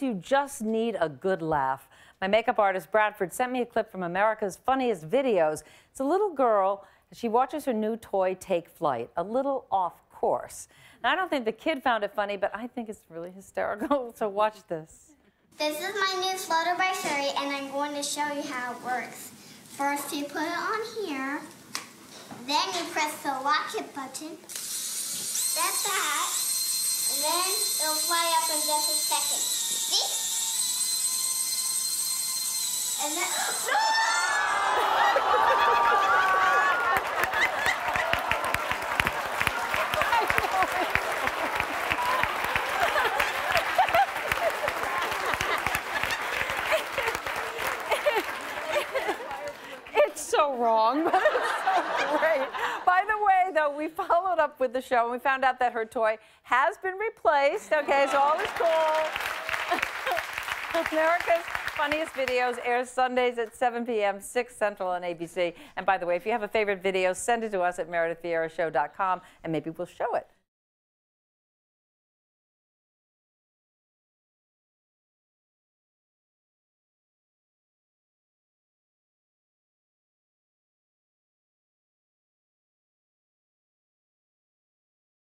you just need a good laugh. My makeup artist Bradford sent me a clip from America's Funniest Videos. It's a little girl. She watches her new toy take flight, a little off course. I don't think the kid found it funny, but I think it's really hysterical. So watch this. This is my new Flutter by Sherry, and I'm going to show you how it works. First, you put it on here. Then you press the lock it button. That's that. And then it'll fly up in just a second. And then... It's so wrong, but it's so great. By the way, though, we followed up with the show and we found out that her toy has been replaced. Okay, so all is cool. America's Funniest Videos airs Sundays at 7 p.m., 6 Central on ABC. And by the way, if you have a favorite video, send it to us at meredithvieirashow.com and maybe we'll show it.